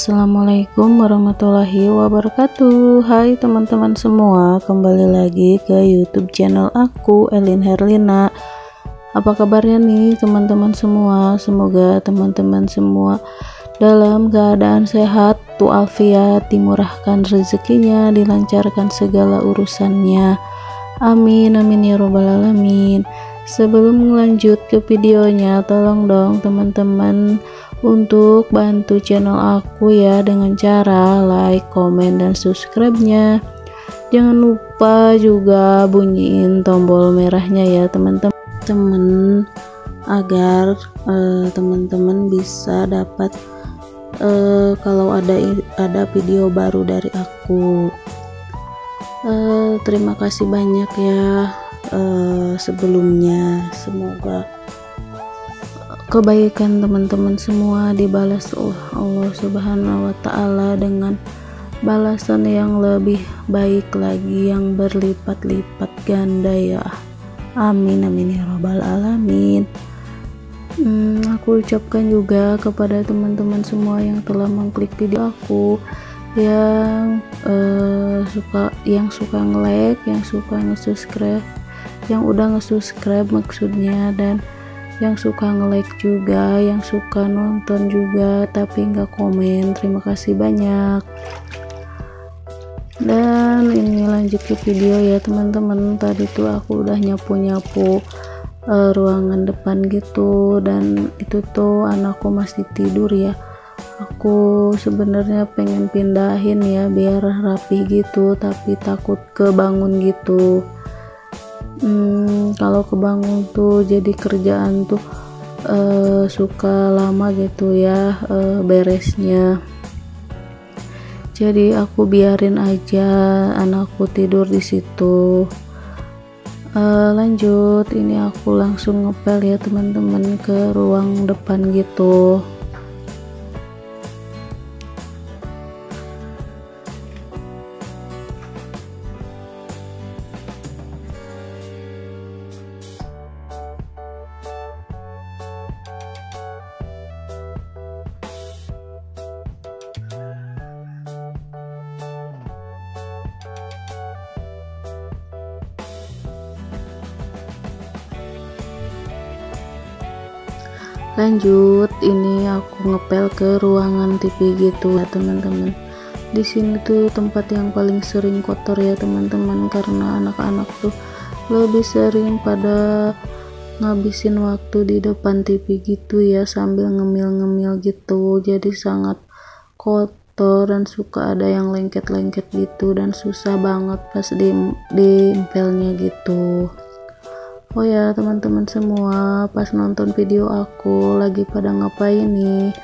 Assalamualaikum warahmatullahi wabarakatuh. Hai teman-teman semua Kembali lagi ke youtube channel aku Elin Herlina. Apa kabarnya nih teman-teman semua? Semoga teman-teman semua Dalam keadaan sehat Tu'alfiat Dimurahkan rezekinya Dilancarkan segala urusannya. Amin amin ya robbal alamin. Sebelum lanjut ke videonya Tolong dong teman-teman untuk bantu channel aku ya dengan cara like, komen, dan subscribe-nya. Jangan lupa juga bunyiin tombol merahnya ya teman-teman agar uh, teman-teman bisa dapat uh, kalau ada ada video baru dari aku. Uh, terima kasih banyak ya uh, sebelumnya. Semoga kebaikan teman-teman semua dibalas oleh Allah Subhanahu wa taala dengan balasan yang lebih baik lagi yang berlipat-lipat ganda ya. Amin amin ya robbal alamin. Hmm, aku ucapkan juga kepada teman-teman semua yang telah mengklik video aku yang uh, suka yang suka nge-like, yang suka nge-subscribe, yang udah nge-subscribe maksudnya dan yang suka nge-like juga yang suka nonton juga tapi nggak komen. Terima kasih banyak. Dan ini lanjut ke video ya teman-teman. Tadi tuh aku udah nyapu-nyapu uh, ruangan depan gitu. Dan itu tuh anakku masih tidur ya. Aku sebenarnya pengen pindahin ya biar rapi gitu tapi takut kebangun gitu. Hmm, kalau kebangun tuh jadi kerjaan tuh uh, suka lama gitu ya uh, beresnya. Jadi aku biarin aja anakku tidur di situ. Uh, lanjut ini aku langsung ngepel ya teman-teman ke ruang depan gitu lanjut ini aku ngepel ke ruangan TV gitu ya teman-teman. Di sini tuh tempat yang paling sering kotor ya teman-teman karena anak-anak tuh lebih sering pada ngabisin waktu di depan TV gitu ya sambil ngemil-ngemil gitu. Jadi sangat kotor dan suka ada yang lengket-lengket gitu dan susah banget pas di di gitu Oh ya teman-teman semua pas nonton video aku lagi pada ngapain nih?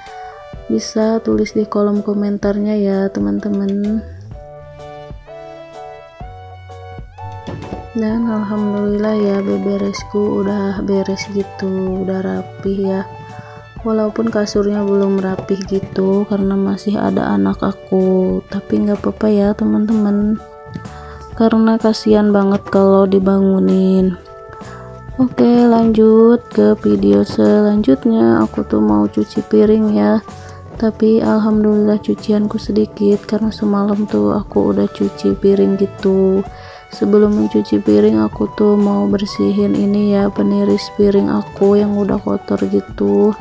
Bisa tulis di kolom komentarnya ya teman-teman. Dan alhamdulillah ya beberesku udah beres gitu udah rapih ya. Walaupun kasurnya belum rapih gitu karena masih ada anak aku. Tapi nggak apa-apa ya teman-teman. Karena kasihan banget kalau dibangunin Oke lanjut ke video selanjutnya. Aku tuh mau cuci piring ya. Tapi alhamdulillah cucianku sedikit karena semalam tuh aku udah cuci piring gitu. Sebelum mencuci piring aku tuh mau bersihin ini ya peniris piring aku yang udah kotor gitu.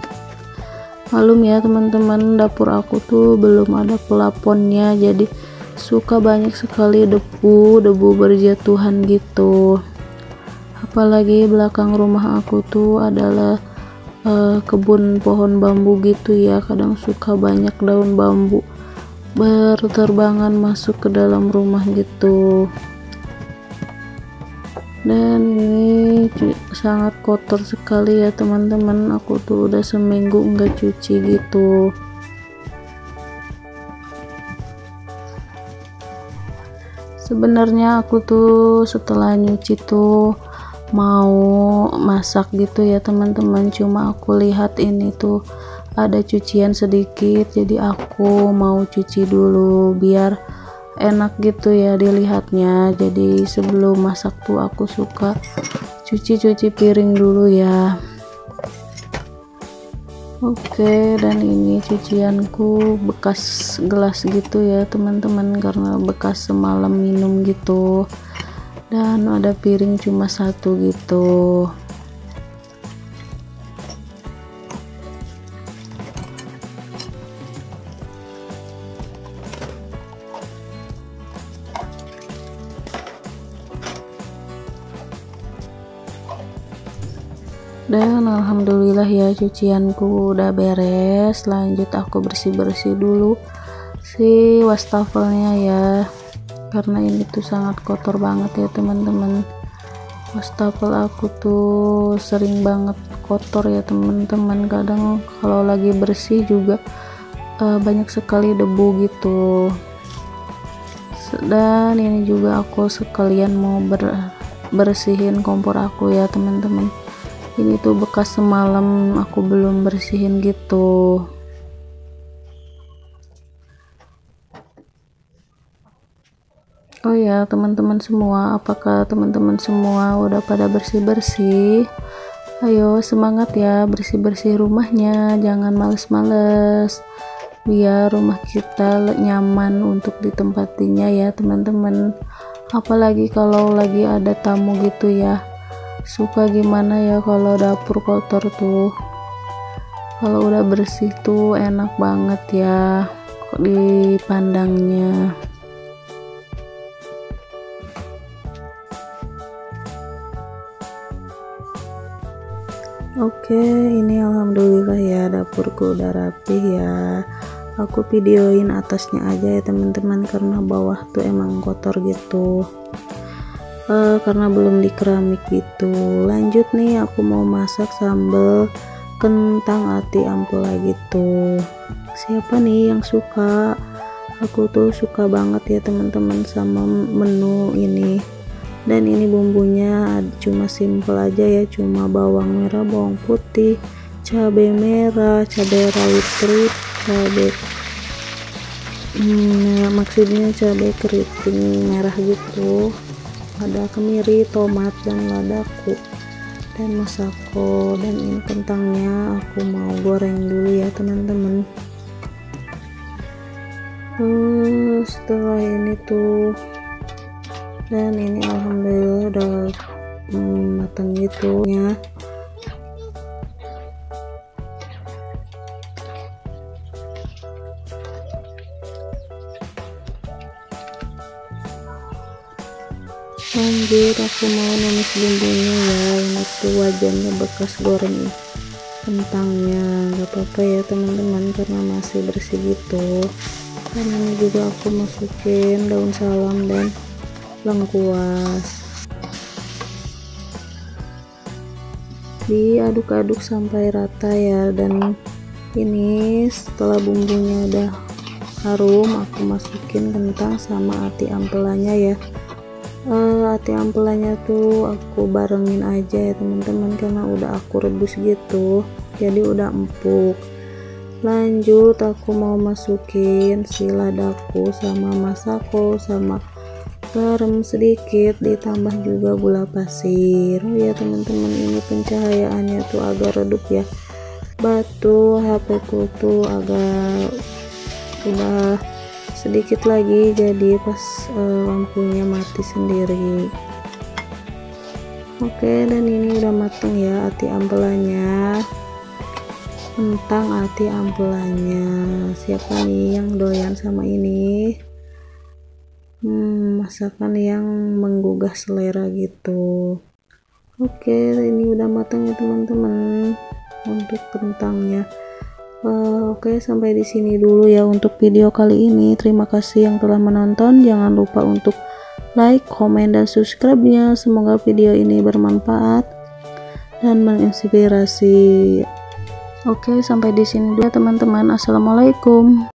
Malum ya teman-teman dapur aku tuh belum ada pelaponnya jadi suka banyak sekali debu debu berjatuhan gitu apalagi belakang rumah aku tuh adalah uh, kebun pohon bambu gitu ya. Kadang suka banyak daun bambu berterbangan masuk ke dalam rumah gitu. Dan ini sangat kotor sekali ya teman-teman. Aku tuh udah seminggu enggak cuci gitu. Sebenarnya aku tuh setelah nyuci tuh mau masak gitu ya teman-teman. Cuma aku lihat ini tuh ada cucian sedikit jadi aku mau cuci dulu biar enak gitu ya dilihatnya. Jadi sebelum masak tuh aku suka cuci-cuci piring dulu ya. Oke dan ini cucianku bekas gelas gitu ya teman-teman. Karena bekas semalam minum gitu dan ada piring cuma satu gitu. Dan alhamdulillah ya cucianku udah beres. Lanjut aku bersih-bersih dulu si wastafelnya ya karena ini tuh sangat kotor banget ya teman-teman. Wastafel aku tuh sering banget kotor ya teman-teman. Kadang kalau lagi bersih juga uh, banyak sekali debu gitu. Dan ini juga aku sekalian mau ber bersihin kompor aku ya teman-teman. Ini tuh bekas semalam aku belum bersihin gitu ya teman-teman semua. Apakah teman-teman semua udah pada bersih-bersih? Ayo semangat ya bersih-bersih rumahnya. Jangan males-males. Biar rumah kita nyaman untuk ditempatinya ya teman-teman. Apalagi kalau lagi ada tamu gitu ya. Suka gimana ya kalau dapur kotor tuh? Kalau udah bersih tuh enak banget ya dipandangnya Oke, ini alhamdulillah ya dapurku udah rapi ya. Aku videoin atasnya aja ya teman-teman karena bawah tuh emang kotor gitu. Uh, karena belum di keramik gitu. Lanjut nih aku mau masak sambal kentang ati ampela gitu. Siapa nih yang suka? Aku tuh suka banget ya teman-teman sama menu ini dan ini bumbunya cuma simple aja ya cuma bawang merah bawang putih cabai merah cabai rawit keriting cabai hmm, maksudnya cabai keriting merah gitu. Ada kemiri tomat dan ladaku dan masako dan ini kentangnya aku mau goreng dulu ya teman-teman. Setelah ini tuh dan ini alhamdulillah udah hmm, matang gitu ya. Lanjut aku mau numis bumbunya ya. Ini tuh wajannya bekas goreng kentangnya. Nggak apa-apa ya teman-teman karena masih bersih gitu. Dan ini juga aku masukin daun salam dan lengkuas diaduk-aduk sampai rata ya dan ini setelah bumbunya udah harum aku masukin kentang sama ati ampelanya ya. Uh, ati ampelanya tuh aku barengin aja ya teman-teman karena udah aku rebus gitu jadi udah empuk. Lanjut aku mau masukin si ladaku sama masako sama garam sedikit ditambah juga gula pasir. Oh ya teman-teman ini pencahayaannya tuh agak redup ya. Batu HP ku tuh agak udah sedikit lagi jadi pas uh, lampunya mati sendiri. Oke dan ini udah mateng ya ati ampelannya. Tentang ati ampelannya. Siapa nih yang doyan sama ini hmm, masakan yang menggugah selera gitu oke ini udah matang ya teman-teman untuk kentangnya Uh, Oke, sampai di sini dulu ya untuk video kali ini. Terima kasih yang telah menonton. Jangan lupa untuk like, komen, dan subscribe-nya. Semoga video ini bermanfaat dan menginspirasi. Oke, sampai di sini dulu ya teman-teman. Assalamualaikum.